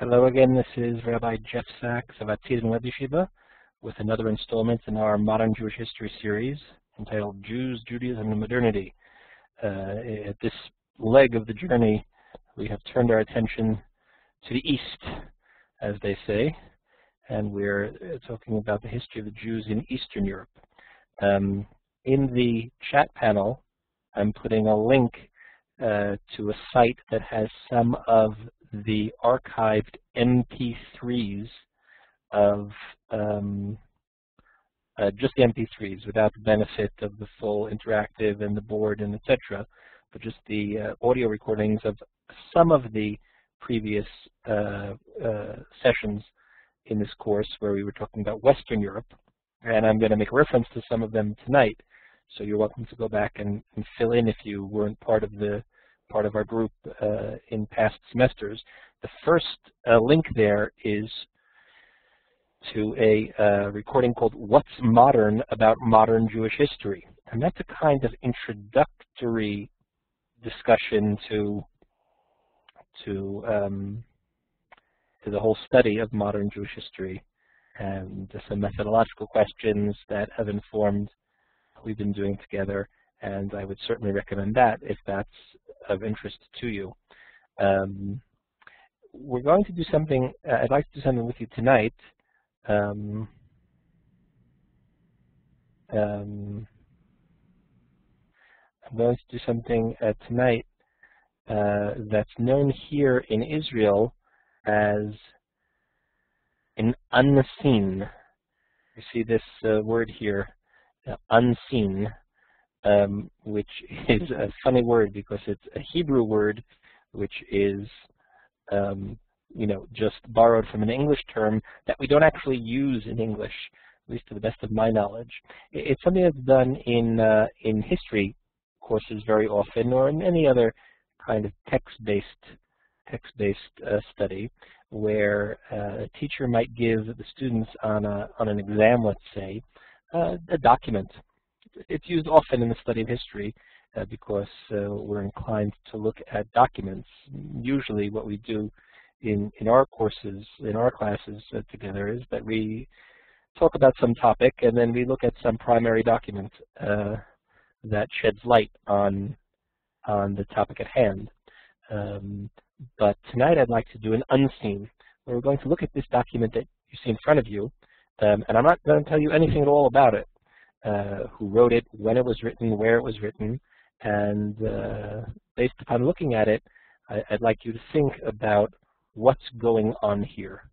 Hello again, this is Rabbi Jeff Saks of Atid and Web Yeshiva with another installment in our Modern Jewish History series entitled Jews, Judaism, and Modernity. Uh, at this leg of the journey, we have turned our attention to the east, as they say, and we're talking about the history of the Jews in Eastern Europe. Um, in the chat panel, I'm putting a link uh, to a site that has some of the archived MP3s of um, uh, just the MP3s without the benefit of the full interactive and the board and etc., but just the uh, audio recordings of some of the previous uh, uh, sessions in this course where we were talking about Western Europe. And I'm going to make reference to some of them tonight. So you're welcome to go back and, and fill in if you weren't part of the part of our group uh, in past semesters. The first uh, link there is to a uh, recording called What's Modern About Modern Jewish History. And that's a kind of introductory discussion to to um, to the whole study of modern Jewish history and some methodological questions that have informed what we've been doing together and I would certainly recommend that if that's of interest to you. Um, we're going to do something, uh, I'd like to do something with you tonight. Um, um, I'm going to do something uh, tonight uh, that's known here in Israel as an unseen. You see this uh, word here, uh, unseen um, which is a funny word because it's a Hebrew word which is um, you know, just borrowed from an English term that we don't actually use in English, at least to the best of my knowledge. It's something that's done in uh, in history courses very often, or in any other kind of text-based text-based uh, study, where uh, a teacher might give the students on a on an exam, let's say, uh, a document it's used often in the study of history uh, because uh, we're inclined to look at documents. Usually what we do in, in our courses, in our classes uh, together is that we talk about some topic and then we look at some primary document uh, that sheds light on, on the topic at hand. Um, but tonight I'd like to do an unseen, where we're going to look at this document that you see in front of you, um, and I'm not going to tell you anything at all about it. Uh, who wrote it, when it was written, where it was written, and uh, based upon looking at it, I, would like you to think about what's going on here.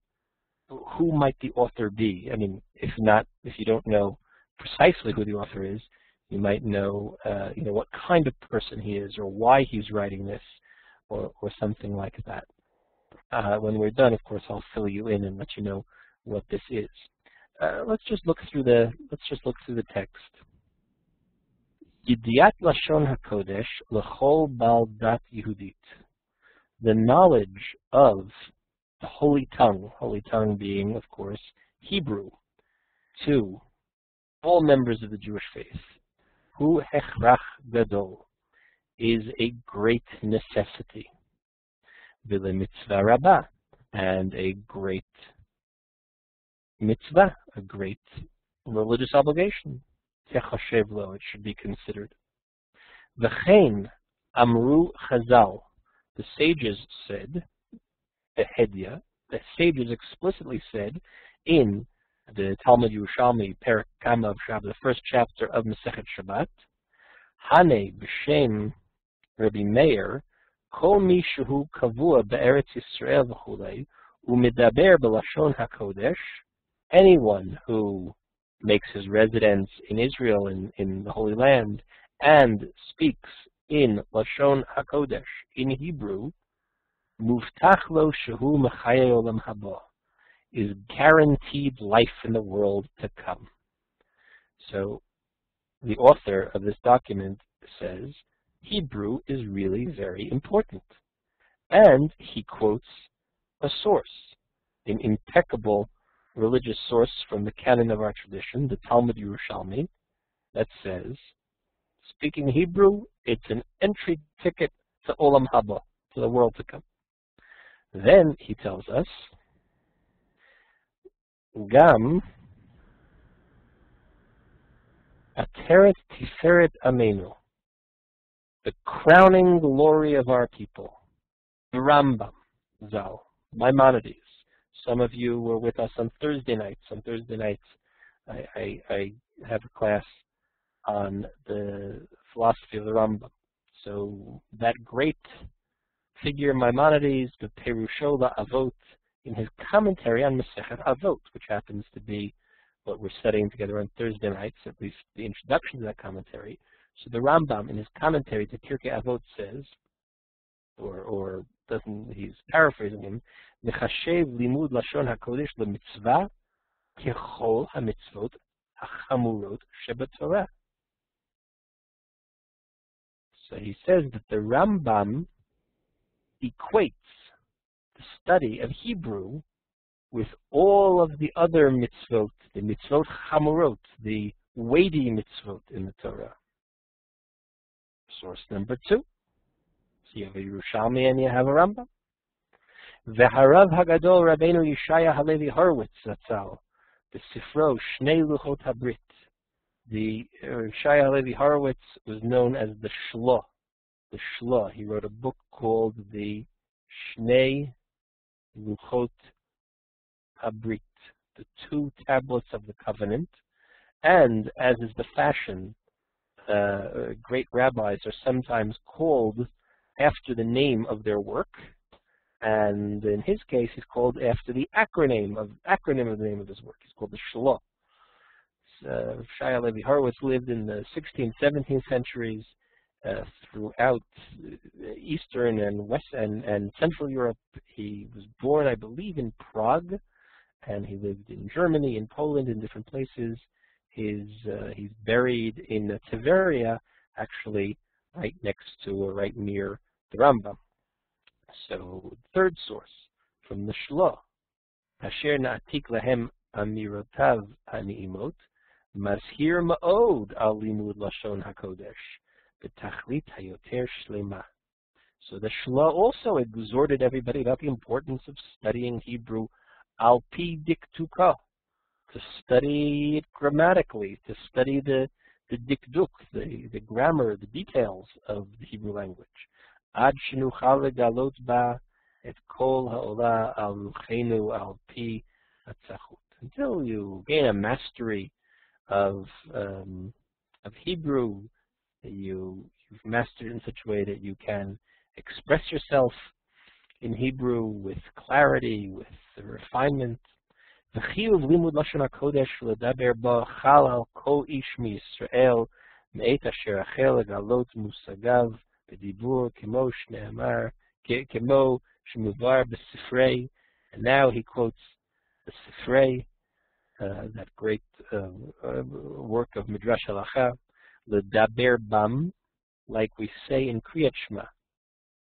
Who might the author be? I mean, if not, if you don't know precisely who the author is, you might know, uh, you know, what kind of person he is, or why he's writing this, or, or something like that. Uh, when we're done, of course, I'll fill you in and let you know what this is. Uh, let's just look through the let's just look through the text. Yidiat lashon hakodesh lechol baldat Yehudit. The knowledge of the holy tongue, holy tongue being, of course, Hebrew, to all members of the Jewish faith, hu hechrach gadol, is a great necessity. Vile mitzvah rabbah, and a great mitzvah, a great religious obligation. It should be considered. V'chein amru chazal, the sages said, the Hedya, the sages explicitly said in the Talmud Yerushalmi, Perak Kama of Shabbat, the first chapter of Masechet Shabbat, Hane b'shem Rabbi Meir, kol shehu kavua be'eretz Yisrael v'chulei, u'medaber b'lashon hakodesh, anyone who makes his residence in Israel, in, in the Holy Land, and speaks in Lashon HaKodesh, in Hebrew, Muftach lo shehu olam haba, is guaranteed life in the world to come. So the author of this document says Hebrew is really very important. And he quotes a source, an impeccable religious source from the canon of our tradition, the Talmud Yerushalmi, that says, speaking Hebrew, it's an entry ticket to Olam Haba, to the world to come. Then he tells us, Gam Ateret Tiferet Amenu, the crowning glory of our people, the Rambam, Zal, Maimonides. Some of you were with us on Thursday nights. On Thursday nights, I, I, I have a class on the philosophy of the Rambam. So that great figure Maimonides, the Perushola Avot, in his commentary on Masechet Avot, which happens to be what we're studying together on Thursday nights, at least the introduction to that commentary. So the Rambam, in his commentary to Pirkei Avot, says, or, or doesn't, he's paraphrasing him, מחשב לימוד לשון הקודש למצווה ככל המצוות החמורות שבתורה. So he says that the Rambam equates the study of Hebrew with all of the other mitzvot, the mitzvot chamurot, the weighty mitzvot in the Torah. Source number two. So you have a Yerushalmi and you have a Rambam. והרב הגדול רבנו ישעיה הלוי הורוביץ זצ"ל, בספרו שני לוחות הברית. The Yeshaya Halevi Horowitz was known as the Shlo, the Shlo. He wrote a book called the Shnei Luchot Habrit, the two tablets of the covenant. And as is the fashion, uh, great rabbis are sometimes called after the name of their work. And in his case, he's called after the acronym of acronym of the name of his work. He's called the Shalom. Uh, Shia Levi Horowitz lived in the 16th, 17th centuries uh, throughout Eastern and West and, and Central Europe. He was born, I believe, in Prague, and he lived in Germany, in Poland, in different places. His, uh, he's buried in Tveria, actually right next to or right near the Rambam. So third source from the Shlo, Asher na'atik lahem amirotav hani'imot, mazhir ma'od al limud lashon hakodesh, b'tachlit hayoter shlema. So the Shlo also exhorted everybody about the importance of studying Hebrew al pi diktuka, to study it grammatically, to study the the dikduk, the, the grammar, the details of the Hebrew language. עד שנוכל לגלות בה את כל העולה על רוחנו על פי הצחות. Until you gain a mastery of um, of Hebrew, you you've mastered in such a way that you can express yourself in Hebrew with clarity, with refinement. וחיוב לימוד לשון הקודש ולדבר בו חל על כל איש מישראל מעת אשר החל לגלות מושגיו בדיבור כמו שנאמר, כמו שמובא בספרי, and now he quotes the Sifrei, uh, that great uh, uh, work of Midrash Halacha, Daber Bam, like we say in Kriyat Shema,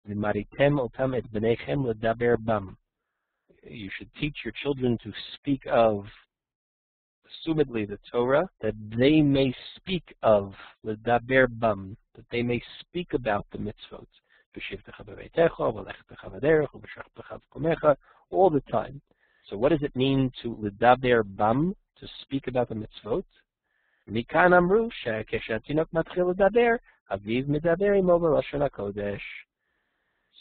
V'maritem otam et b'nechem Daber Bam. You should teach your children to speak of, assumedly the Torah, that they may speak of, Daber Bam, that they may speak about the mitzvot. All the time. So what does it mean to ledaber bam, to speak about the mitzvot? מכאן אמרו שכשהתינוק מתחיל לדבר, אביו מדבר עמו בלשון הקודש.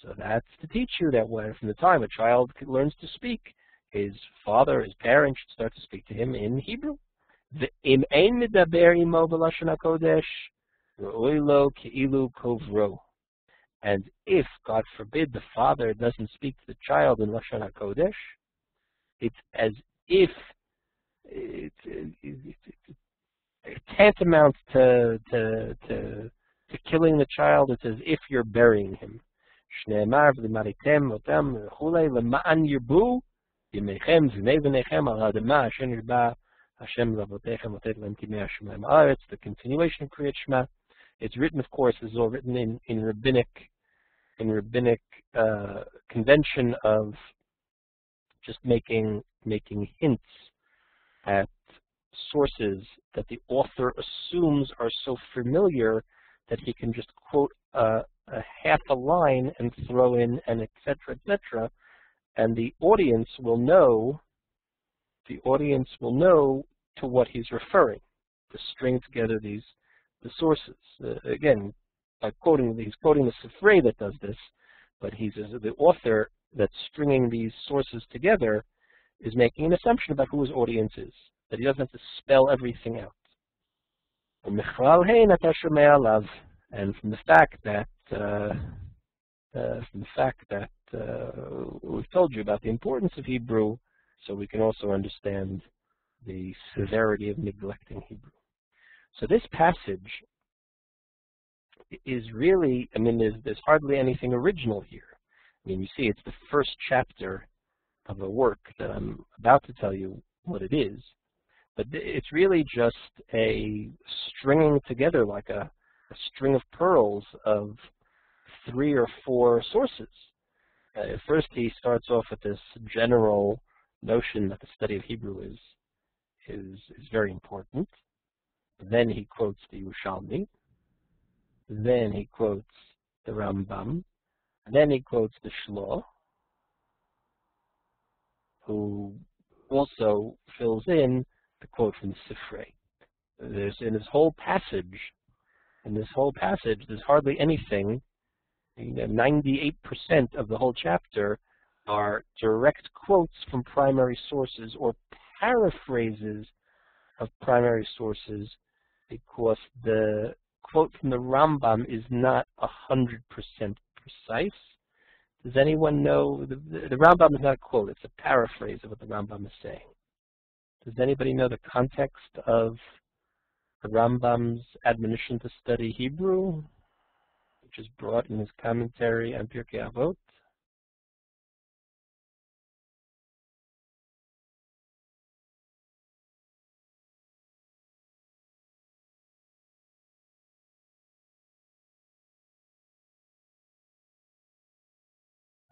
So that's to teach you that when from the time a child learns to speak, his father, his parents should start to speak to him in Hebrew. And if, God forbid, the father doesn't speak to the child in lashon hakodesh, it's as if it, it, it, it tantamount to, to, to to killing the child. It's as if you're burying him. Shneemar v'limaritem otam yirbu ימיכם זני בניכם על האדמה אשר נרבה השם לאבותיכם לתת להם כימי השמיים הארץ, the continuation of Kriyat Shema. It's written, of course, this is all written in, in rabbinic in rabbinic uh, convention of just making making hints at sources that the author assumes are so familiar that he can just quote a, a half a line and throw in an etc. etc. and the audience will know, the audience will know to what he's referring, to string together these the sources. Uh, again, by quoting, he's quoting the Sifrei that does this, but he's the author that's stringing these sources together is making an assumption about who his audience is, that he doesn't have to spell everything out. And from the fact that uh, uh, from the fact that uh, Uh, we've told you about the importance of Hebrew, so we can also understand the severity of neglecting Hebrew. So this passage is really, I mean, there's, there's hardly anything original here. I mean, you see, it's the first chapter of a work that I'm about to tell you what it is. But it's really just a stringing together like a, a string of pearls of three or four sources. Uh, first, he starts off with this general notion that the study of Hebrew is is is very important. Then he quotes the Yerushalmi. Then he quotes the Rambam. And then he quotes the Shloh, who also fills in the quote from the Sifrei. There's in this whole passage, in this whole passage, there's hardly anything. 98% of the whole chapter are direct quotes from primary sources or paraphrases of primary sources because the quote from the Rambam is not 100% precise. Does anyone know? The, the, Rambam is not a quote, it's a paraphrase of what the Rambam is saying. Does anybody know the context of the Rambam's admonition to study Hebrew, which is brought in his commentary on Pirkei Avot?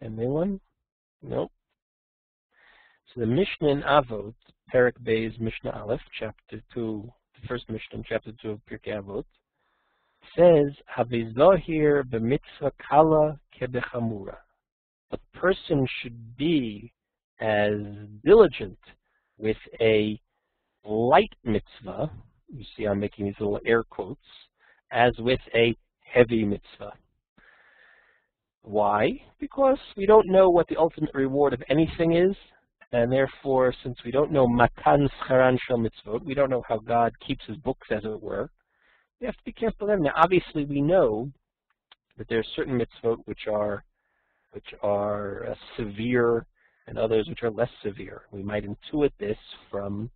Anyone? Nope. So the Mishnah in Avot, Perak Beis Mishnah Aleph, chapter 2, the first Mishnah, in chapter 2 of Pirkei Avot, says, Havizohir b'mitzvah kala kebechamura. A person should be as diligent with a light mitzvah, you see I'm making these little air quotes, as with a heavy mitzvah. Why? Because we don't know what the ultimate reward of anything is, and therefore, since we don't know matan scharan shel mitzvot, we don't know how God keeps his books, as it were, we have to be careful there. Now, obviously, we know that there are certain mitzvot which are which are uh, severe and others which are less severe. We might intuit this from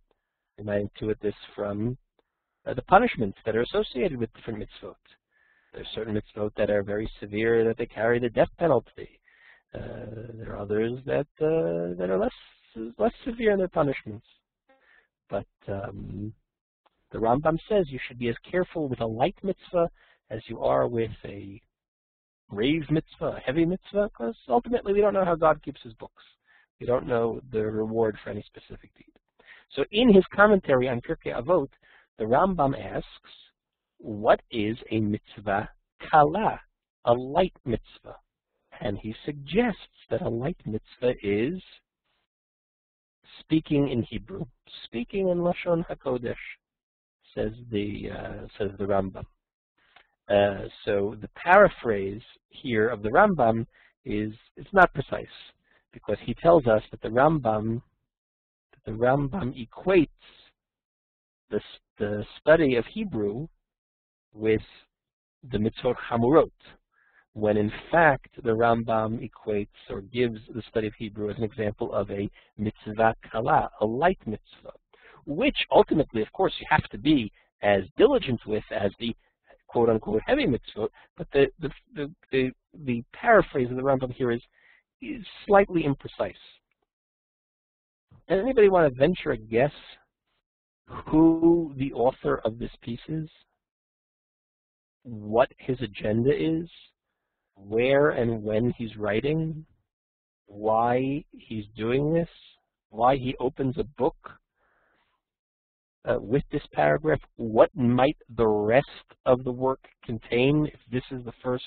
we might intuit this from uh, the punishments that are associated with different mitzvot. There are certain mitzvot that are very severe that they carry the death penalty. Uh, there are others that uh, that are less less severe in their punishments. But um, the Rambam says you should be as careful with a light mitzvah as you are with a grave mitzvah, a heavy mitzvah, because ultimately we don't know how God keeps his books. We don't know the reward for any specific deed. So in his commentary on Pirkei Avot, the Rambam asks, what is a mitzvah kala, a light mitzvah? And he suggests that a light mitzvah is speaking in Hebrew, speaking in Lashon HaKodesh, says the, uh, says the Rambam. Uh, so the paraphrase here of the Rambam is it's not precise because he tells us that the Rambam that the Rambam equates the, the study of Hebrew with the mitzvot hamurot, when in fact the Rambam equates or gives the study of Hebrew as an example of a mitzvah kala, a light mitzvah, which ultimately, of course, you have to be as diligent with as the quote-unquote heavy mitzvot, but the, the, the, the, the paraphrase of the Rambam here is, is slightly imprecise. Does anybody want to venture a guess who the author of this piece is? what his agenda is, where and when he's writing, why he's doing this, why he opens a book uh, with this paragraph, what might the rest of the work contain if this is the first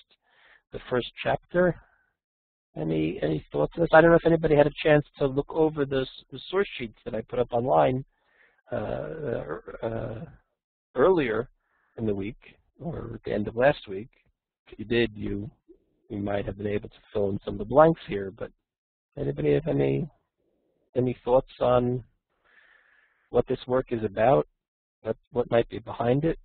the first chapter? Any any thoughts on this? I don't know if anybody had a chance to look over the, the source sheets that I put up online uh, uh, earlier in the week or at the end of last week. If you did, you you might have been able to fill in some of the blanks here. But anybody have any any thoughts on what this work is about? What what might be behind it?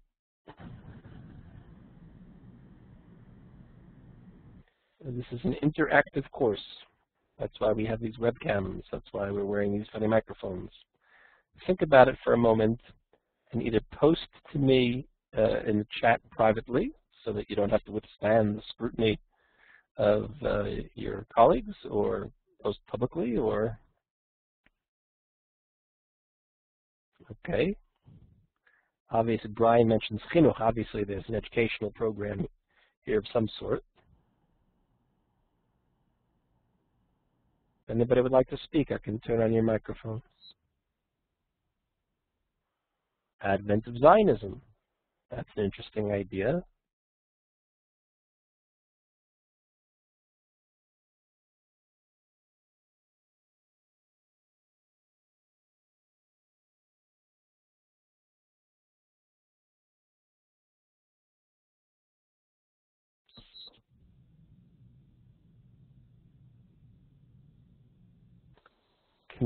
This is an interactive course. That's why we have these webcams. That's why we're wearing these funny microphones. Think about it for a moment and either post to me uh, in the chat privately so that you don't have to withstand the scrutiny of uh, your colleagues or post publicly or okay. Obviously, Brian mentions chinuch. Obviously, there's an educational program here of some sort. If anybody would like to speak, I can turn on your microphones. Advent of Zionism. That's an interesting idea.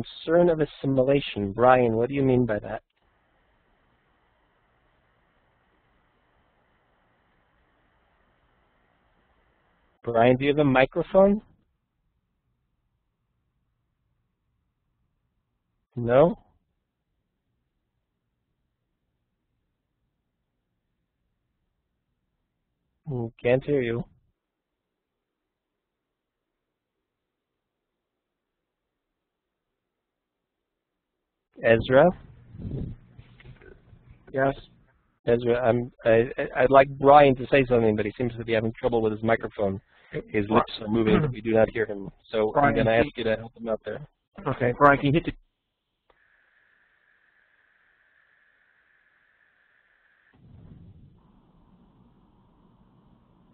Concern of assimilation. Brian, what do you mean by that? Brian, do you have a microphone? No? Hmm, can't hear you. Ezra? Yes. Ezra, I'm, I, I'd like Brian to say something, but he seems to be having trouble with his microphone. His lips are moving, but we do not hear him. So Brian, I'm going to ask you to help him out there. Okay, Brian, can you hit the...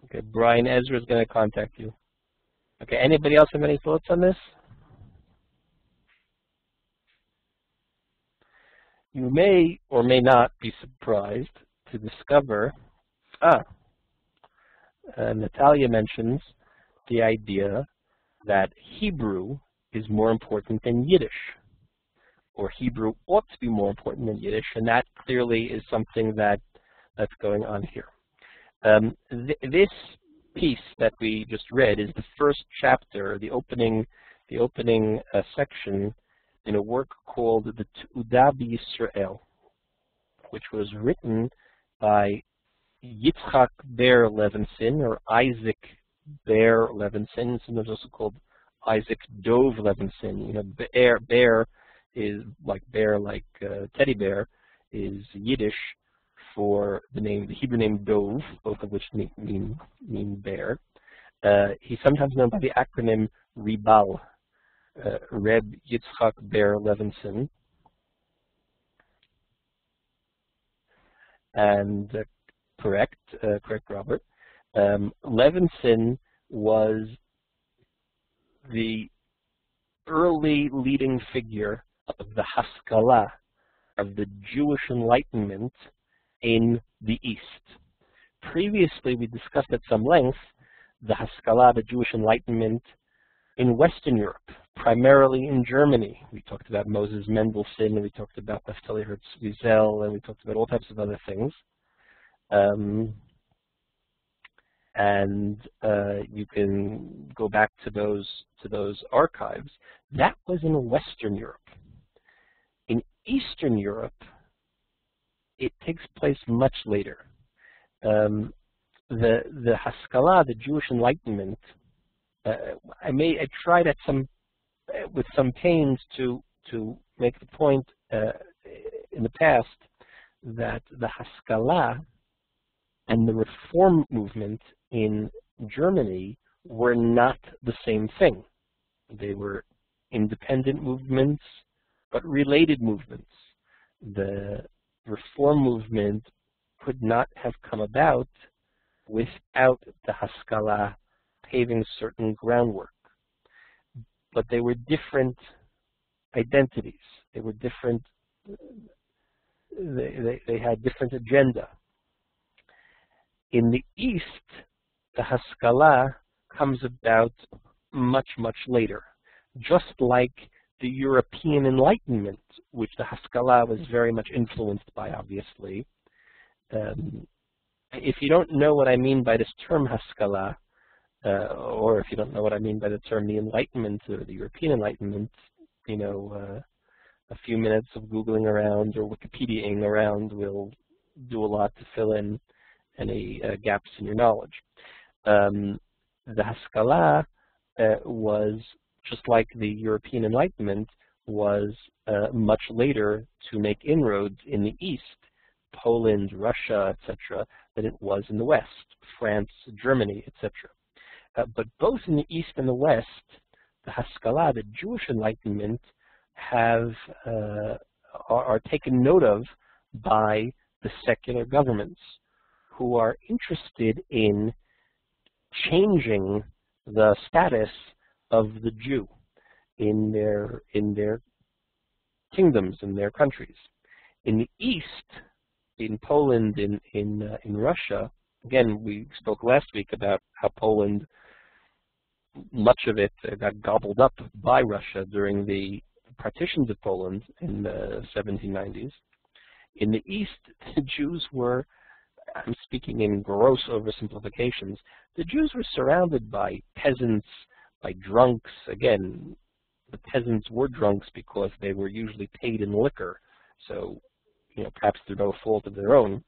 Okay, Brian Ezra is going to contact you. Okay, anybody else have any thoughts on this? You may or may not be surprised to discover, ah, uh, Natalia mentions the idea that Hebrew is more important than Yiddish, or Hebrew ought to be more important than Yiddish, and that clearly is something that that's going on here. Um, th this piece that we just read is the first chapter, the opening, the opening uh, section in a work called the Tu'udah Yisrael, which was written by Yitzchak Ber Levinson, or Isaac Ber Levinson, sometimes also called Isaac Dov Levinson. You know, bear, bear is like bear, like uh, teddy bear, is Yiddish for the name, the Hebrew name Dov, both of which mean mean, mean bear. Uh, he's sometimes known by the acronym RIBAL, uh, Reb Yitzchak Ber Levinson. And uh, correct, uh, correct, Robert. Um, Levinson was the early leading figure of the Haskalah, of the Jewish Enlightenment in the East. Previously, we discussed at some length the Haskalah, the Jewish Enlightenment in Western Europe, primarily in Germany. We talked about Moses Mendelssohn, and we talked about Naftali Herz Wiesel, and we talked about all types of other things. Um, and uh, you can go back to those to those archives. That was in Western Europe. In Eastern Europe, it takes place much later. Um, the the Haskalah, the Jewish Enlightenment, uh, I may I tried at some uh, with some pains to to make the point uh, in the past that the Haskalah and the reform movement in Germany were not the same thing. They were independent movements, but related movements. The reform movement could not have come about without the Haskalah paving certain groundwork. but they were different identities. They were different, they, they, they had different agenda. In the East, the Haskalah comes about much, much later. Just like the European Enlightenment, which the Haskalah was very much influenced by, obviously. Um, if you don't know what I mean by this term Haskalah, uh, or if you don't know what I mean by the term the Enlightenment or the European Enlightenment, you know, uh, a few minutes of Googling around or Wikipediaing around will do a lot to fill in any uh, gaps in your knowledge. Um, the Haskalah uh, was, just like the European Enlightenment, was uh, much later to make inroads in the East, Poland, Russia, etc., than it was in the West, France, Germany, etc. Uh, but both in the East and the West, the Haskalah, the Jewish Enlightenment, have uh, are, are taken note of by the secular governments who are interested in changing the status of the Jew in their in their kingdoms in their countries. In the East, in Poland, in in uh, in Russia, again we spoke last week about how Poland, much of it uh, got gobbled up by Russia during the partitions of Poland in the 1790s. In the East, the Jews were I'm speaking in gross oversimplifications, the Jews were surrounded by peasants, by drunks. Again, the peasants were drunks because they were usually paid in liquor. So, you know, perhaps through no fault of their own.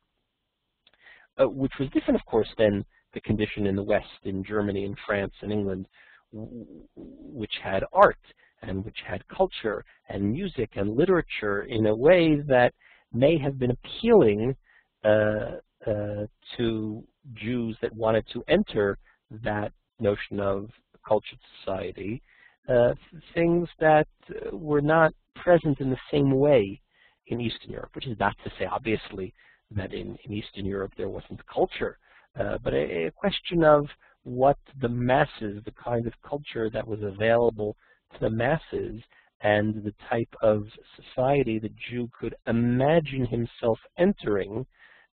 Uh, which was different, of course, than the condition in the West, in Germany and France and England, which had art and which had culture and music and literature in a way that may have been appealing uh, uh, to Jews that wanted to enter that notion of cultured society, uh, things that uh, were not present in the same way in Eastern Europe, which is not to say, obviously, that in, in Eastern Europe there wasn't culture, uh, but a, a, question of what the masses, the kind of culture that was available to the masses, and the type of society the Jew could imagine himself entering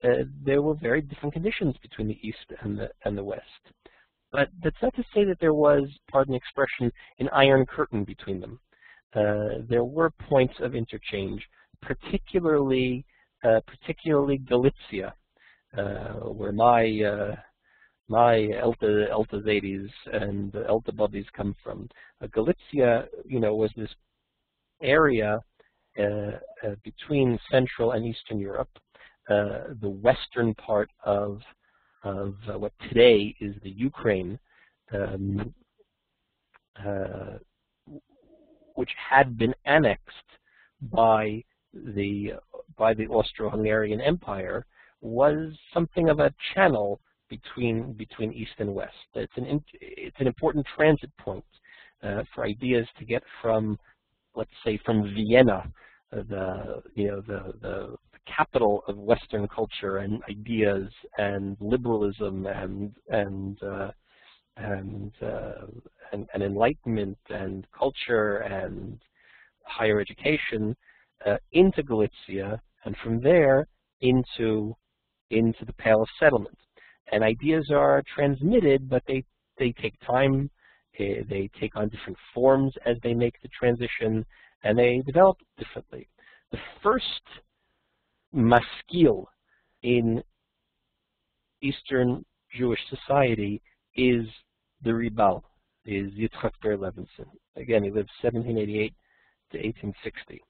uh, there were very different conditions between the East and the, and the West. But that's not to say that there was, pardon the expression, an iron curtain between them. Uh, there were points of interchange, particularly particularly Galicia, uh, where my uh, my Elta Elta and Elta Buddies come from. Uh, Galicia, you know, was this area between Central and Eastern Europe uh, the western part of, of uh, what today is the Ukraine, um, uh, which had been annexed by the by the Austro-Hungarian Empire, was something of a channel between between East and West. It's an it's an important transit point uh, for ideas to get from, let's say, from Vienna, uh, the you know the the capital of Western culture and ideas and liberalism and and uh, and, uh, and, and enlightenment and culture and higher education uh, into Galicia and from there into into the Pale of Settlement. And ideas are transmitted, but they they take time. Eh, they take on different forms as they make the transition, and they develop differently. The first maskil in Eastern Jewish society is the Ribal, is Yitzchak Ber Levinson. Again, he lived 1788 to 1860.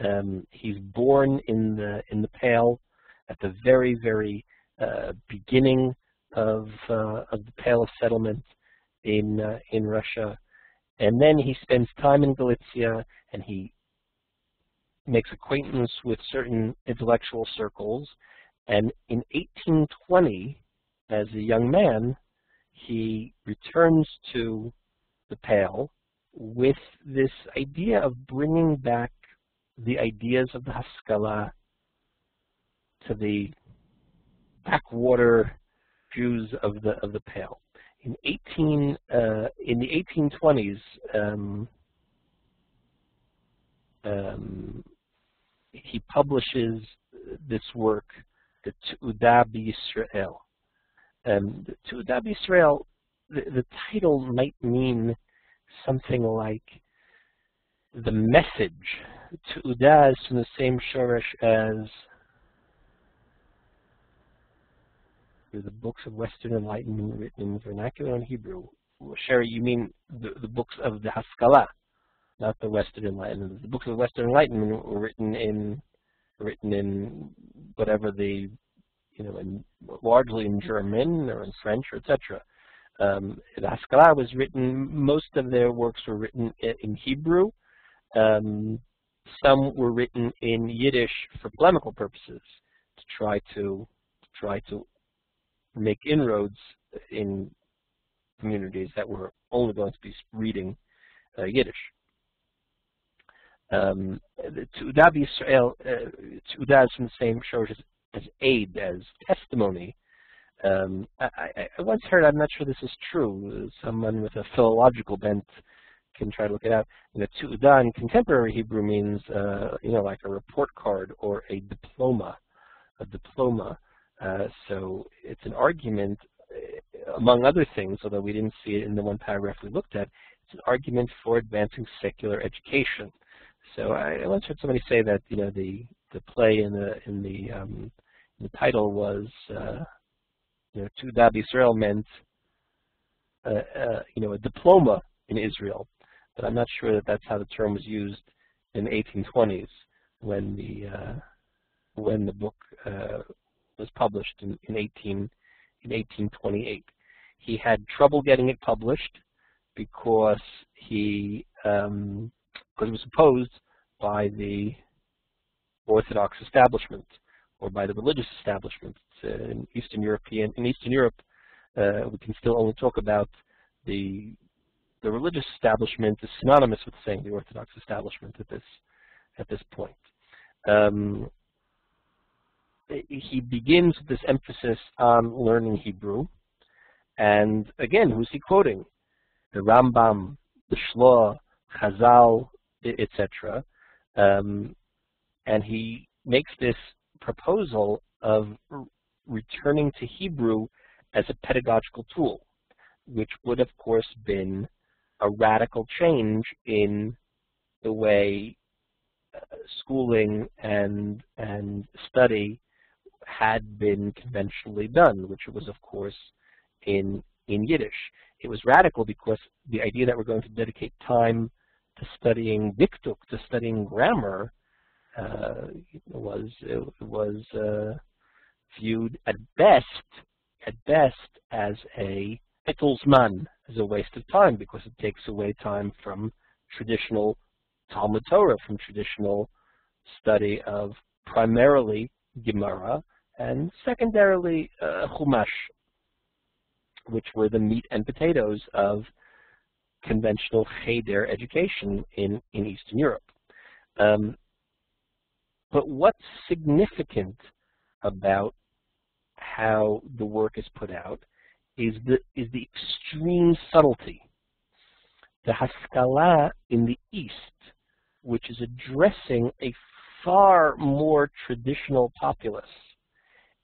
Um, he's born in the in the Pale at the very very uh, beginning of uh, of the Pale of settlement in uh, in Russia, and then he spends time in Galicia, and he makes acquaintance with certain intellectual circles, and in 1820, as a young man, he returns to the Pale with this idea of bringing back the ideas of the Haskalah to the backwater Jews of the of the Pale. in 18 uh, in the 1820s, um, um, he publishes this work, the Tu'udah Yisrael. Um, the Tu'udah Yisrael, the, the title might mean something like the message. Tu'udah is from the same shorish as the books of Western Enlightenment written in vernacular and Hebrew. Sherry, you mean the, the books of the Haskalah, not the Western Enlightenment. The books of Western Enlightenment were written in written in whatever the you know, in, largely in German or in French or etc. Um, the Haskalah was written. Most of their works were written in Hebrew. Um, some were written in Yiddish for polemical purposes to try to, to try to make inroads in communities that were only going to be reading uh, Yiddish. Um, Tu'udah Israel, uh, is from the same source as, as aid, as testimony. Um, I, I, I, once heard, I'm not sure this is true, someone with a philological bent can try to look it up. You know, Tu'udah in contemporary Hebrew means, uh, you know, like a report card or a diploma, a diploma. Uh, so it's an argument, uh, among other things, although we didn't see it in the one paragraph we looked at, it's an argument for advancing secular education. So I, once heard somebody say that you know the the play in the in the um, the title was uh, you know Tu'udah Israel meant uh, uh, you know a diploma in Israel, but I'm not sure that that's how the term was used in the 1820s when the uh, when the book uh, was published in, in 18 in 1828. He had trouble getting it published because he um, because it was opposed by the Orthodox establishment or by the religious establishment uh, in Eastern European in Eastern Europe. Uh, we can still only talk about the the religious establishment is synonymous with saying the Orthodox establishment at this at this point. Um, he begins with this emphasis on learning Hebrew. And again, who's he quoting? The Rambam, the Shloah, Chazal, etc. Um, and he makes this proposal of returning to Hebrew as a pedagogical tool, which would, of course, been a radical change in the way uh, schooling and and study had been conventionally done, which was, of course, in, in Yiddish. It was radical because the idea that we're going to dedicate time to studying dikduk, to studying grammar, uh, was it was uh, viewed at best at best as a man, as a waste of time because it takes away time from traditional Talmud Torah, from traditional study of primarily Gemara and secondarily uh, Chumash, which were the meat and potatoes of conventional Cheder education in, in Eastern Europe. Um, but what's significant about how the work is put out is the, is the extreme subtlety. The Haskalah in the East, which is addressing a far more traditional populace,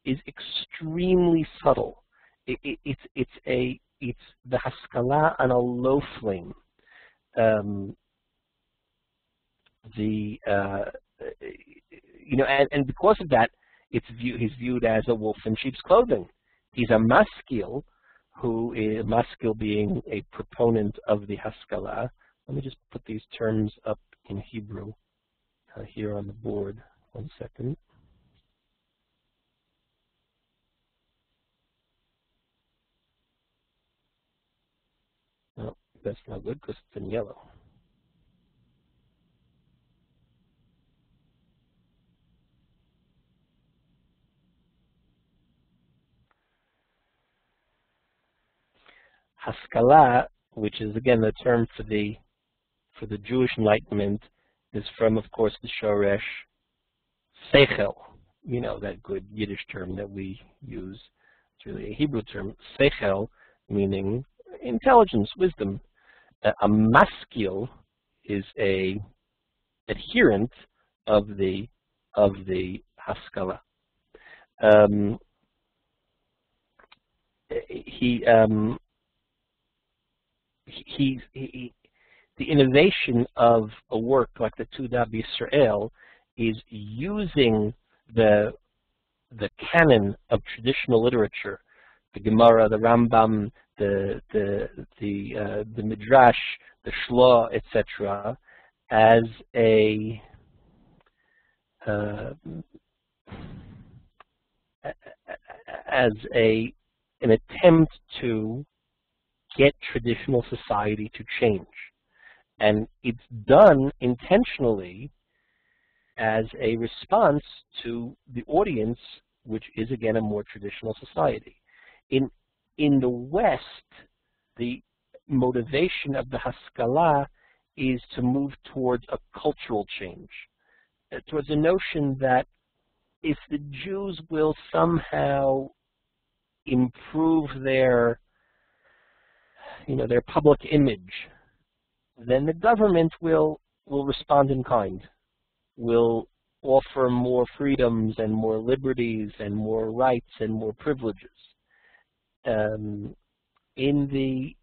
is extremely subtle. It, it, it's it's a it's the haskalah on a low flame. Um, the uh, you know, and, and because of that, it's view, he's viewed as a wolf in sheep's clothing. He's a maskil, who is maskil being a proponent of the haskalah. Let me just put these terms up in Hebrew uh, here on the board. One second. That's not good because it's in yellow. Haskalah, which is again the term for the for the Jewish Enlightenment, is from, of course, the Shoresh Seichel. You know that good Yiddish term that we use. It's really a Hebrew term. Seichel meaning intelligence, wisdom. Uh, a maskil is a adherent of the of the Haskalah. Um, he, um, he, he, the innovation of a work like the Te'udah B'Yisrael is using the the canon of traditional literature, the Gemara, the Rambam, the the the uh, the Midrash, the Shlah, etc., as a uh, as a an attempt to get traditional society to change. And it's done intentionally as a response to the audience, which is again a more traditional society. In, in the West, the motivation of the Haskalah is to move towards a cultural change, uh, towards a notion that if the Jews will somehow improve their you know their public image, then the government will will respond in kind, will offer more freedoms and more liberties and more rights and more privileges. Um, in the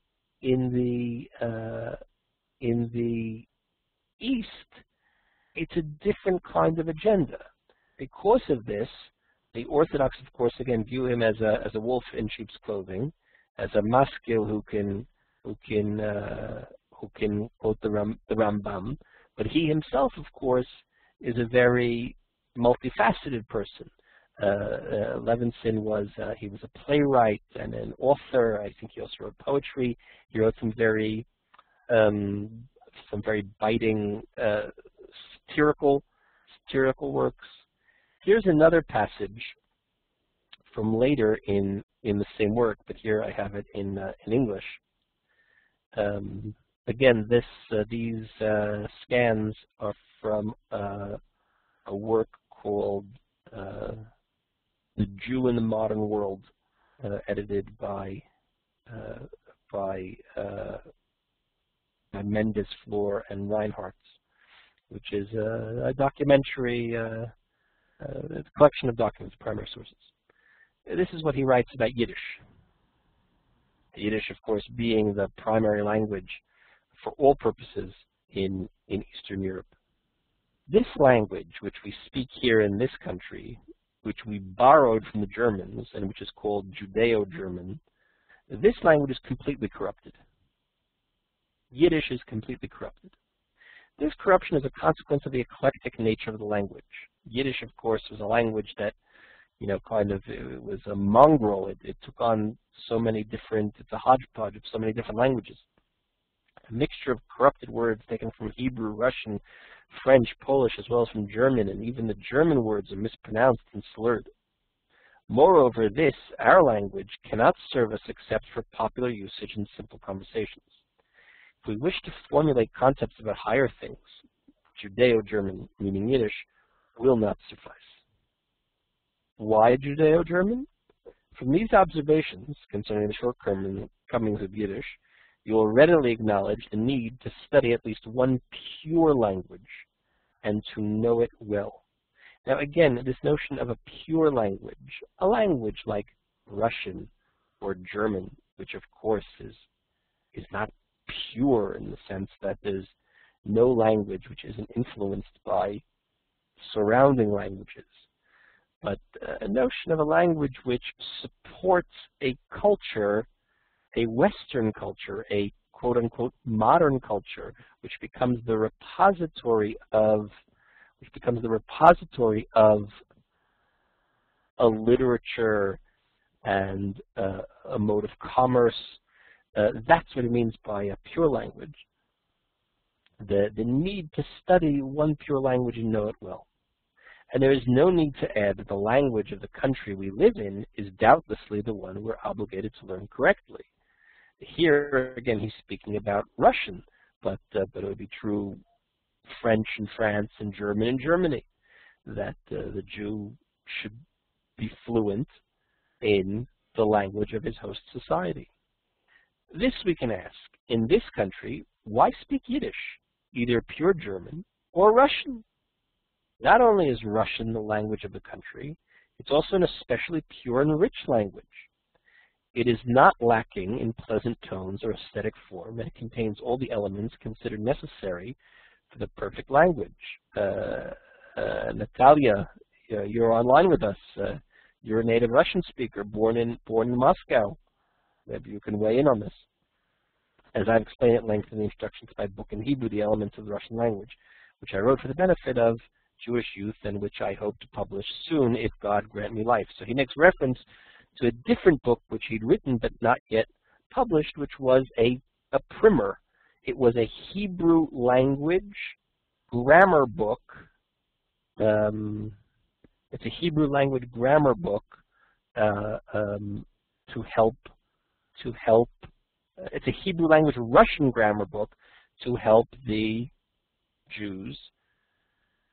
in the uh, in the East, it's a different kind of agenda. Because of this, the Orthodox, of course, again view him as a as a wolf in sheep's clothing, as a maskil who can who can uh, who can quote the Ram, the Rambam, but he himself, of course, is a very multifaceted person. Uh, uh, Levinson was uh, he was a playwright and an author. I think he also wrote poetry. He wrote some very um, some very biting uh, satirical satirical works. Here's another passage from later in in the same work, but here I have it in uh, in English. Um, again, this uh, these uh, scans are from uh, a work called uh, "The Jew in the Modern World," uh, edited by by Mendes, Flohr, and Reinharz, which is a, a documentary uh, it's a collection of documents, primary sources. This is what he writes about Yiddish. Yiddish, of course, being the primary language for all purposes in, in Eastern Europe. This language, which we speak here in this country, which we borrowed from the Germans and which is called Judeo-German, this language is completely corrupted. Yiddish is completely corrupted. This corruption is a consequence of the eclectic nature of the language. Yiddish, of course, was a language that, you know, kind of, it was a mongrel. It, it took on so many different, it's a hodgepodge of so many different languages. A mixture of corrupted words taken from Hebrew, Russian, French, Polish, as well as from German, and even the German words are mispronounced and slurred. Moreover, this, our language, cannot serve us except for popular usage in simple conversations. If we wish to formulate concepts about higher things, Judeo-German, meaning Yiddish, will not suffice. Why Judeo-German? From these observations concerning the shortcomings of Yiddish, you will readily acknowledge the need to study at least one pure language and to know it well. Now again, this notion of a pure language, a language like Russian or German, which of course is, is not pure in the sense that there's no language which isn't influenced by surrounding languages, but a notion of a language which supports a culture, a Western culture, a quote-unquote modern culture, which becomes the repository of which becomes the repository of a literature and uh, a mode of commerce. Uh, that's what it means by a pure language the, the need to study one pure language and know it well. And there is no need to add that the language of the country we live in is doubtlessly the one we're obligated to learn correctly. Here, again, he's speaking about Russian, but, uh, but it would be true French in France and German in Germany, that uh, the Jew should be fluent in the language of his host society. This we can ask. In this country, why speak Yiddish, either pure German or Russian? Not only is Russian the language of the country, it's also an especially pure and rich language. It is not lacking in pleasant tones or aesthetic form, and it contains all the elements considered necessary for the perfect language. Uh, uh, Natalia, uh, you're online with us. Uh, you're a native Russian speaker, born in born in Moscow. Maybe you can weigh in on this. As I've explained at length in the introduction to my book in Hebrew, The Elements of the Russian Language, which I wrote for the benefit of Jewish youth and which I hope to publish soon if God grant me life. So he makes reference to a different book which he'd written but not yet published, which was a, a primer. It was a Hebrew language grammar book. Um, it's a Hebrew language grammar book uh, um, to help to help. Uh, it's a Hebrew language Russian grammar book to help the Jews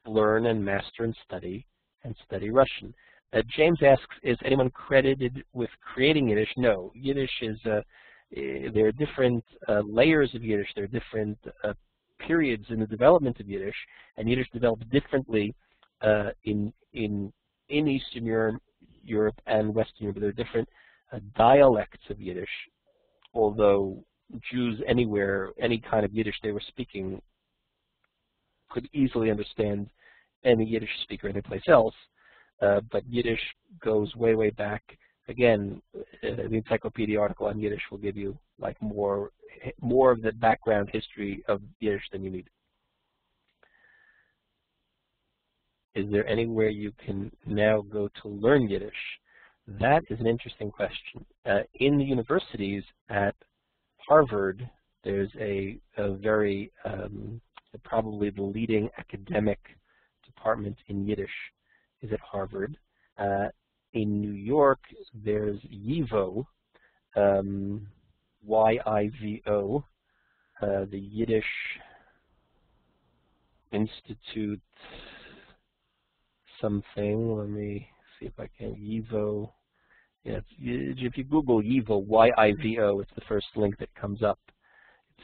learn and master and study and study Russian. Uh, James asks, is anyone credited with creating Yiddish? No. Yiddish is, uh, eh, there are different uh, layers of Yiddish. There are different uh, periods in the development of Yiddish, and Yiddish developed differently uh, in, in, in Eastern Europe, Europe and Western Europe. There are different uh, dialects of Yiddish, although Jews anywhere, any kind of Yiddish they were speaking could easily understand any Yiddish speaker anyplace else. Uh, but Yiddish goes way, way back. Again, uh, the encyclopedia article on Yiddish will give you like more, more of the background history of Yiddish than you need. Is there anywhere you can now go to learn Yiddish? That is an interesting question. Uh, in the universities at Harvard, there's a, a very um, probably the leading academic department in Yiddish is at Harvard. Uh, in New York, there's YIVO, um, Y-I-V-O, uh, the Yiddish Institute something. Let me see if I can. YIVO. Yeah, if you Google YIVO, Y-I-V-O, it's the first link that comes up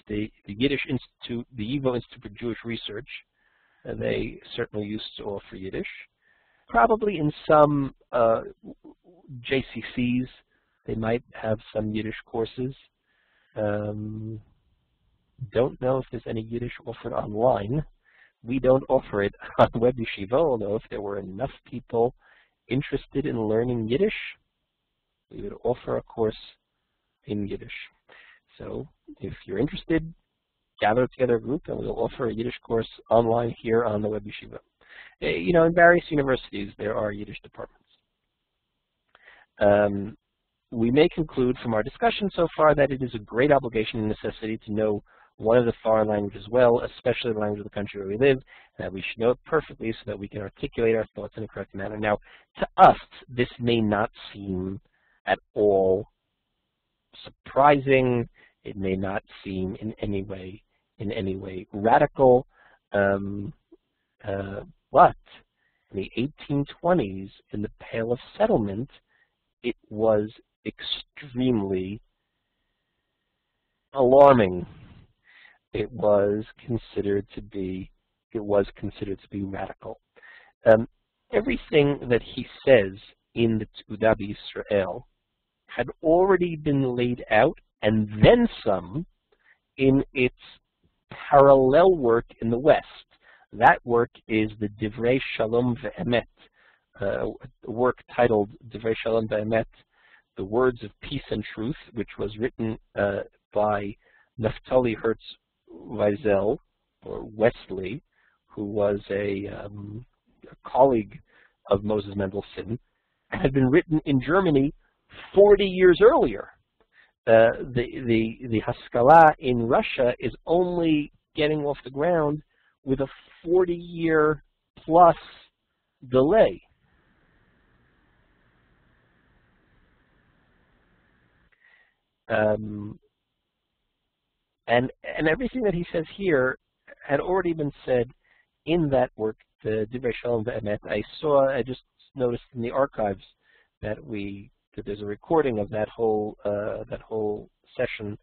the, the Yiddish Institute, the YIVO Institute for Jewish Research. And they certainly used to offer Yiddish. Probably in some uh, JCCs, they might have some Yiddish courses. Um, don't know if there's any Yiddish offered online. We don't offer it on Web Yeshiva, although if there were enough people interested in learning Yiddish, we would offer a course in Yiddish. So if you're interested, gather together a group and we'll offer a Yiddish course online here on the Web Yeshiva. Eh, you know, in various universities there are Yiddish departments. Um, we may conclude from our discussion so far that it is a great obligation and necessity to know one of the foreign languages well, especially the language of the country where we live, and that we should know it perfectly so that we can articulate our thoughts in a correct manner. Now, to us, this may not seem at all surprising it may not seem in any way in any way radical, um, uh, but in the 1820s, in the Pale of Settlement, it was extremely alarming. It was considered to be it was considered to be radical. Um, everything that he says in the Te'udah Israel had already been laid out and then some in its parallel work in the West. That work is the Divrei Shalom Ve'emet, uh, work titled Divrei Shalom Ve'emet, The Words of Peace and Truth, which was written uh, by Naftali Hertz Weisel, or Wessely, who was a, um, a colleague of Moses Mendelssohn, had been written in Germany 40 years earlier. Uh, the the the Haskalah in Russia is only getting off the ground with a 40-year plus delay. Um, and and everything that he says here had already been said in that work, the Divrei Shalom Ve'emet. I saw, I just noticed in the archives that we that there's a recording of that whole uh, that whole session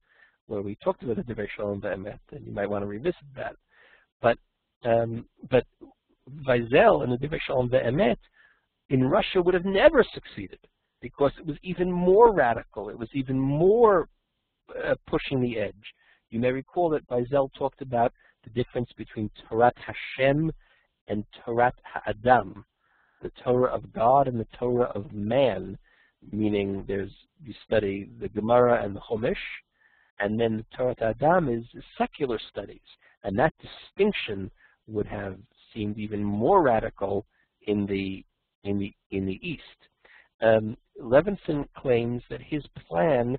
where we talked about the Divrei Shalom Ve'emet, and you might want to revisit that. But um, but Weisel and the Divrei Shalom Ve'emet in Russia would have never succeeded because it was even more radical. It was even more uh, pushing the edge. You may recall that Weisel talked about the difference between Torah Hashem and Torah Ha'adam, the Torah of God and the Torah of man, meaning there's you study the Gemara and the Chumash, and then the Torah Adam is secular studies, and that distinction would have seemed even more radical in the in the in the East. Um, Levinson claims that his plan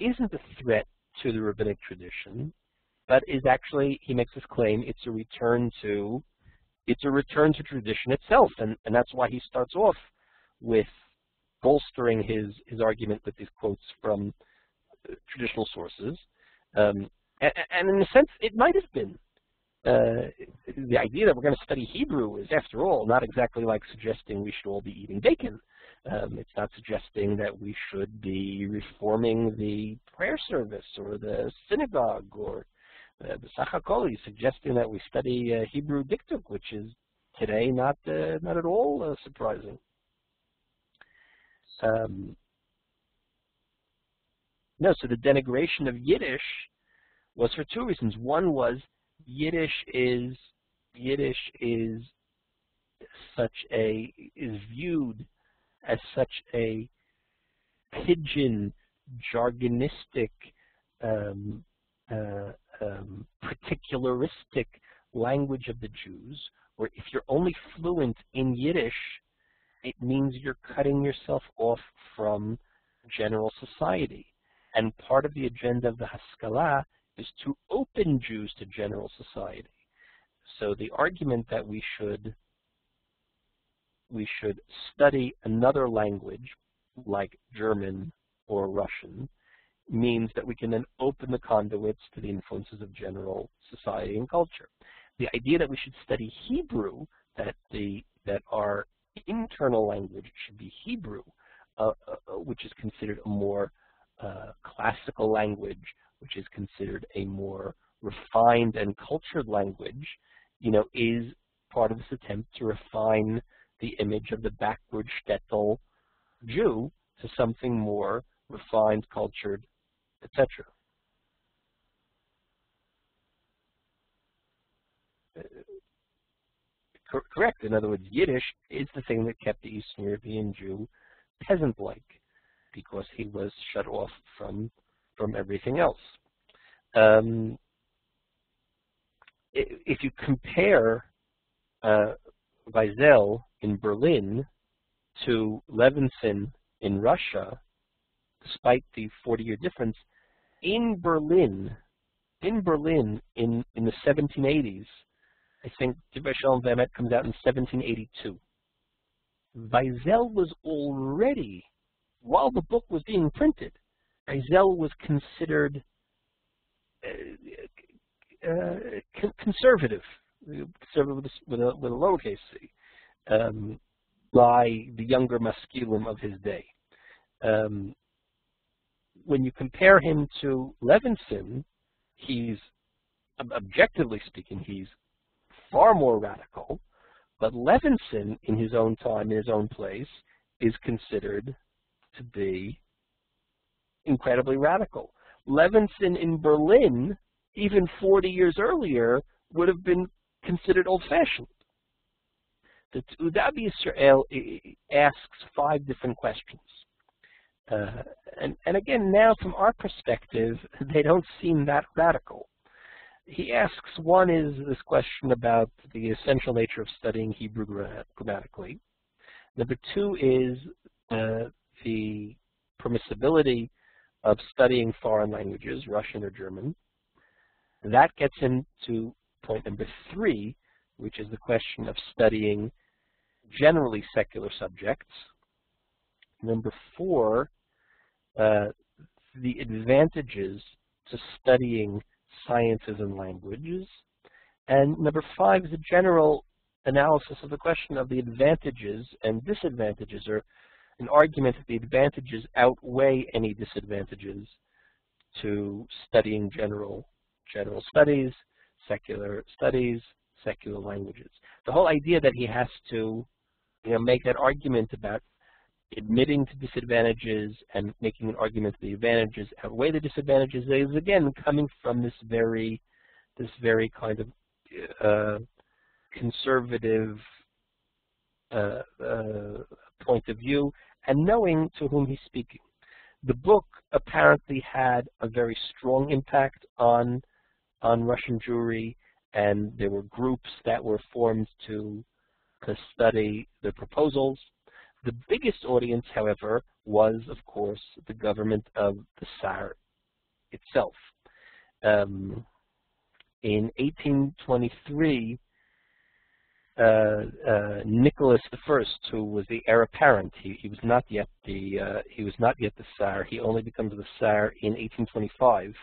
isn't a threat to the rabbinic tradition, but is actually he makes this claim it's a return to it's a return to tradition itself, and, and that's why he starts off with bolstering his, his argument with these quotes from uh, traditional sources. Um, and, and, in a sense, it might have been. Uh, the idea that we're going to study Hebrew is, after all, not exactly like suggesting we should all be eating bacon. Um, it's not suggesting that we should be reforming the prayer service or the synagogue or uh, the Sachakoli, suggesting that we study uh, Hebrew dikduk, which is today not uh, not at all uh, surprising. Um, no, so the denigration of Yiddish was for two reasons. One was Yiddish is Yiddish is such a is viewed as such a pidgin, jargonistic, um, uh, um, particularistic language of the Jews, where if you're only fluent in Yiddish, it means you're cutting yourself off from general society. And part of the agenda of the Haskalah is to open Jews to general society. So the argument that we should we should study another language like German or Russian means that we can then open the conduits to the influences of general society and culture. The idea that we should study Hebrew, that the that our internal language should be Hebrew, uh, uh, uh, which is considered a more uh, classical language, which is considered a more refined and cultured language, you know, is part of this attempt to refine the image of the backward shtetl Jew to something more refined, cultured, etc. correct. In other words, Yiddish is the thing that kept the Eastern European Jew peasant-like because he was shut off from from everything else. Um, if you compare uh, Weisel in Berlin to Levinson in Russia, despite the 40-year difference, in Berlin, in Berlin in, in the 1780s, I think Divrei Shalom Ve'emet comes out in 1782. Weisel was already, while the book was being printed, Weisel was considered uh, uh, conservative, conservative with a, with a, with a lowercase c, um, by the younger maskilim of his day. Um, when you compare him to Levinson, he's, objectively speaking, he's far more radical, but Levinson, in his own time, in his own place, is considered to be incredibly radical. Levinson in Berlin, even 40 years earlier, would have been considered old-fashioned. The Udabi Israel asks five different questions. Uh, and, and again, now from our perspective, they don't seem that radical. He asks, one is this question about the essential nature of studying Hebrew grammatically. Number two is uh, the permissibility of studying foreign languages, Russian or German. That gets into point number three, which is the question of studying generally secular subjects. Number four, uh, the advantages to studying sciences and languages. And number five is a general analysis of the question of the advantages and disadvantages, or an argument that the advantages outweigh any disadvantages to studying general general studies, secular studies, secular languages. The whole idea that he has to you know, make that argument about admitting to disadvantages and making an argument that the advantages outweigh the disadvantages is again coming from this very this very kind of uh, conservative uh, uh, point of view and knowing to whom he's speaking. The book apparently had a very strong impact on on Russian Jewry, and there were groups that were formed to to study the proposals. The biggest audience, however, was, of course, the government of the Tsar itself. Um, in 1823, uh, uh, Nicholas I, who was the heir apparent, he, he was not yet the uh, he was not yet the Tsar. He only becomes the Tsar in 1825.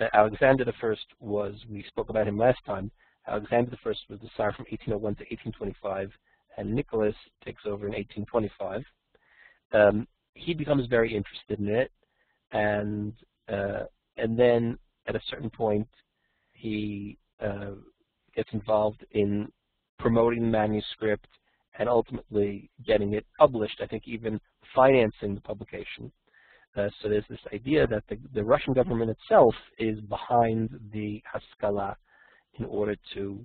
Uh, Alexander I was we spoke about him last time. Alexander I was the Tsar from 1801 to 1825, and Nicholas takes over in 1825. Um, he becomes very interested in it, and uh, and then at a certain point, he uh, gets involved in promoting the manuscript and ultimately getting it published. I think even financing the publication. Uh, so there's this idea that the, the Russian government itself is behind the Haskalah in order to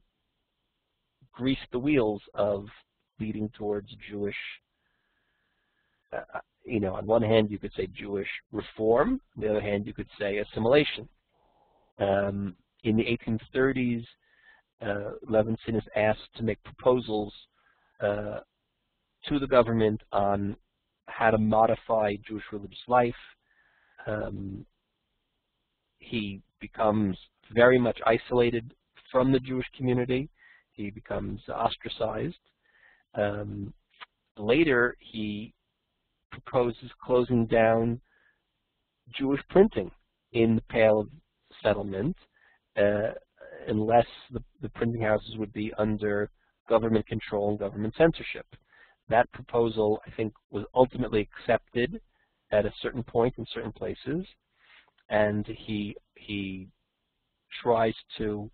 grease the wheels of leading towards Jewish, uh, you know, on one hand you could say Jewish reform, on the other hand you could say assimilation. Um, in the 1830s, uh, Levinson is asked to make proposals uh, to the government on how to modify Jewish religious life. Um, he becomes very much isolated from the Jewish community. He becomes ostracized. Um, later, he proposes closing down Jewish printing in the Pale of Settlement, uh, unless the, the printing houses would be under government control and government censorship. That proposal, I think, was ultimately accepted at a certain point in certain places, and he he tries to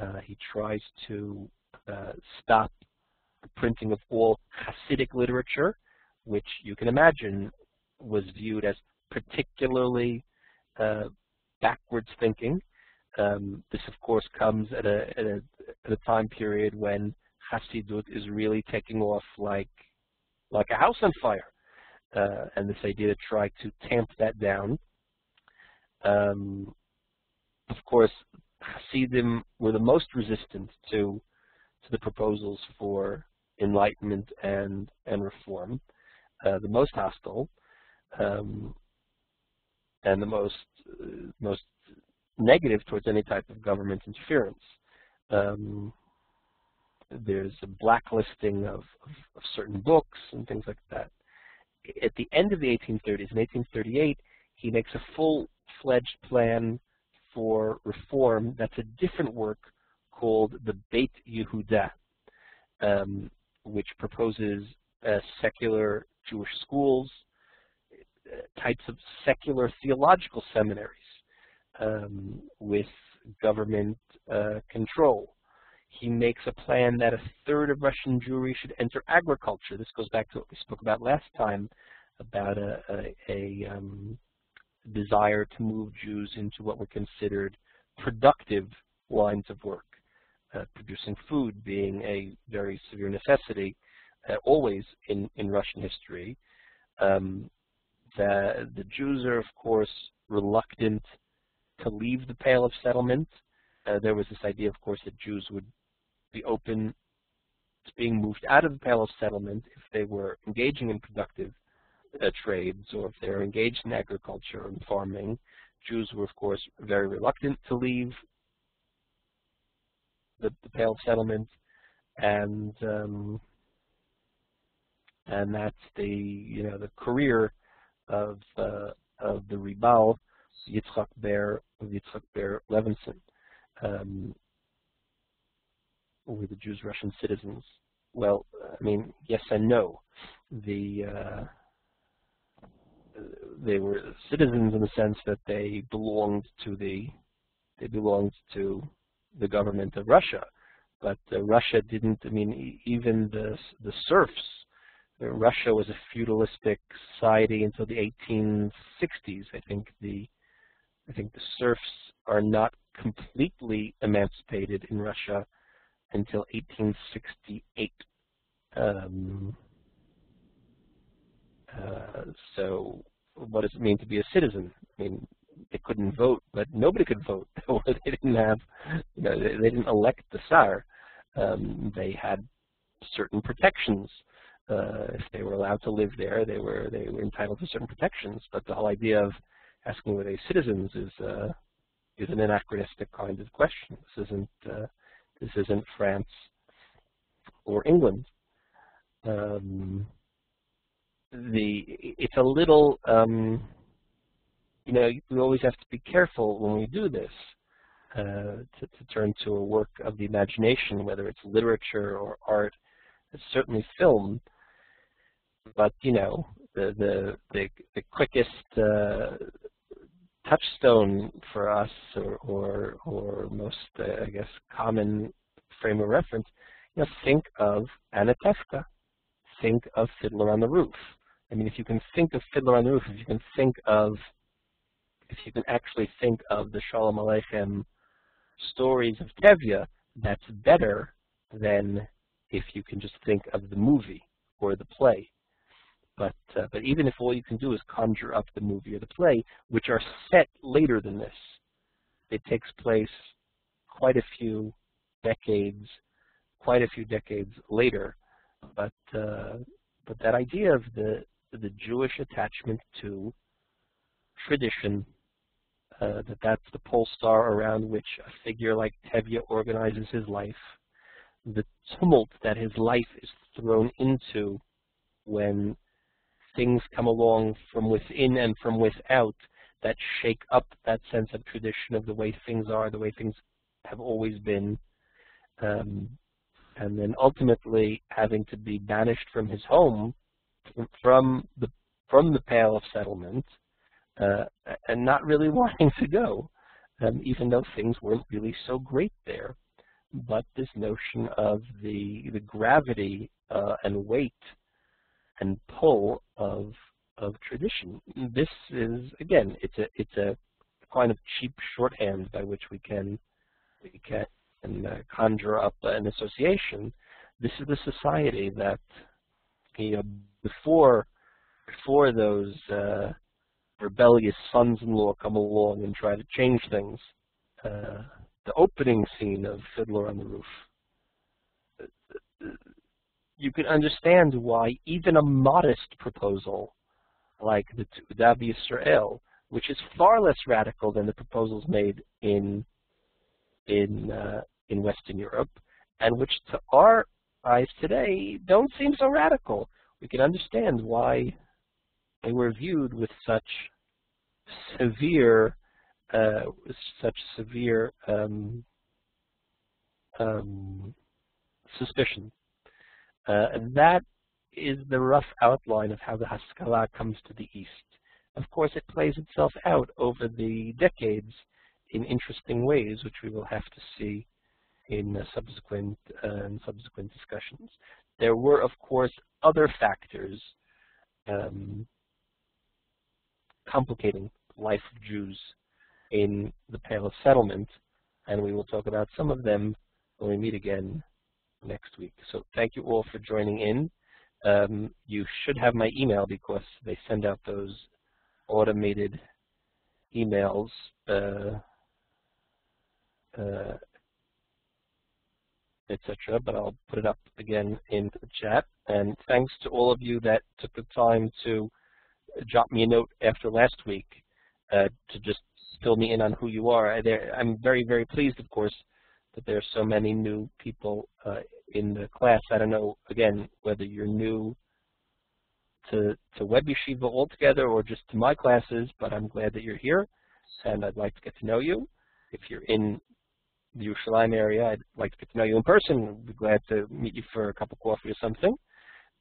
uh, he tries to uh, stop printing of all Hasidic literature, which you can imagine was viewed as particularly uh, backwards thinking. Um, this, of course, comes at a, at a, at a time period when Hasidut is really taking off like like a house on fire. Uh, and this idea to try to tamp that down. Um, of course, Hasidim were the most resistant to to the proposals for enlightenment and and reform, uh, the most hostile, um, and the most uh, most negative towards any type of government interference. Um, there's a blacklisting of, of, of, certain books and things like that. At the end of the 1830s, in 1838, he makes a full-fledged plan for reform that's a different work called the Beit Yehuda, um, which proposes uh, secular Jewish schools, uh, types of secular theological seminaries um, with government uh, control. He makes a plan that a third of Russian Jewry should enter agriculture. This goes back to what we spoke about last time about a, a, a um, desire to move Jews into what were considered productive lines of work, producing food being a very severe necessity uh, always in, in Russian history. Um, the, the Jews are, of course, reluctant to leave the Pale of Settlement. Uh, there was this idea, of course, that Jews would be open to being moved out of the Pale of Settlement if they were engaging in productive uh, trades or if they were engaged in agriculture and farming. Jews were, of course, very reluctant to leave the, the Settlement, and um, and that's the you know the career of uh, of the Ribal Yitzchak Ber of Yitzchak Ber Levinson, um, were the Jews Russian citizens? Well, I mean, yes and no. The uh, they were citizens in the sense that they belonged to the they belonged to the government of Russia, but uh, Russia didn't. I mean, even the the serfs. Uh, Russia was a feudalistic society until the 1860s. I think the I think the serfs are not completely emancipated in Russia until 1868. Um, uh, so what does it mean to be a citizen? I mean, they couldn't vote, but nobody could vote. they didn't have, you know, they, they didn't elect the Tsar. Um, they had certain protections. Uh, if they were allowed to live there, they were they were entitled to certain protections. But the whole idea of asking were they citizens is uh, is an anachronistic kind of question. This isn't uh, this isn't France or England. Um, the it's a little um, you know we always have to be careful when we do this uh, to, to, turn to a work of the imagination, whether it's literature or art. It's certainly film, but you know the the the, the quickest uh, touchstone for us, or or, or most uh, I guess common frame of reference. You know, think of Anatevka. Think of Fiddler on the Roof. I mean, if you can think of Fiddler on the Roof, if you can think of, if you can actually think of the Shalom Aleichem stories of Tevye, that's better than if you can just think of the movie or the play. But uh, but even if all you can do is conjure up the movie or the play, which are set later than this, it takes place quite a few decades, quite a few decades later. But uh, but that idea of the the Jewish attachment to tradition, uh, that that's the pole star around which a figure like Tevye organizes his life, the tumult that his life is thrown into when things come along from within and from without that shake up that sense of tradition of the way things are, the way things have always been, um, and then ultimately having to be banished from his home from the from the Pale of Settlement uh, and not really wanting to go, um, even though things weren't really so great there. But this notion of the the gravity uh, and weight and pull of of tradition. This is again, it's a it's a kind of cheap shorthand by which we can we can uh, conjure up an association. This is the society that you know before before those uh, rebellious sons-in-law come along and try to change things. Uh, the opening scene of Fiddler on the Roof you can understand why even a modest proposal like the Te'udah Israel, which is far less radical than the proposals made in in uh, in Western Europe, and which to our eyes today don't seem so radical. We can understand why they were viewed with such severe, uh, such severe um, um, suspicion. Uh, that is the rough outline of how the Haskalah comes to the East. Of course, it plays itself out over the decades in interesting ways, which we will have to see in uh, subsequent uh, subsequent discussions. There were, of course, other factors um, complicating life of Jews in the Pale Settlement, and we will talk about some of them when we meet again next week. So thank you all for joining in. Um, you should have my email because they send out those automated emails uh, uh, etc. But I'll put it up again in the chat. And thanks to all of you that took the time to drop me a note after last week uh, to just fill me in on who you are. I'm very, very pleased, of course, that there are so many new people uh, in the class. I don't know, again, whether you're new to, to Web Yeshiva altogether or just to my classes, but I'm glad that you're here, and I'd like to get to know you. If you're in the Yerushalayim area, I'd like to get to know you in person. I'd be glad to meet you for a cup of coffee or something.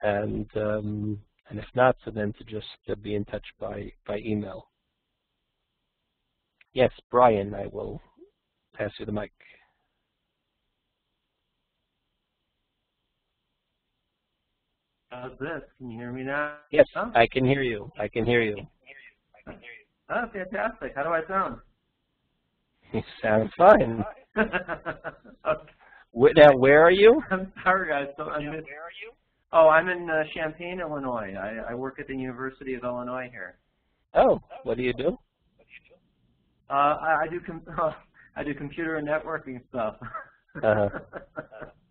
And um, And if not, so then to just uh, be in touch by, by email. Yes, Brian, I will pass you the mic. How's this? Can you hear me now? Yes, I can hear you. I can hear you. I can hear you. Oh, fantastic. How do I sound? You sound fine. okay. Now, where are you? I'm sorry, guys. So I'm where are you? Oh, I'm in uh, Champaign, Illinois. I, I work at the University of Illinois here. Oh, what do you do? Uh, I, I do com I do computer and networking stuff. Uh-huh.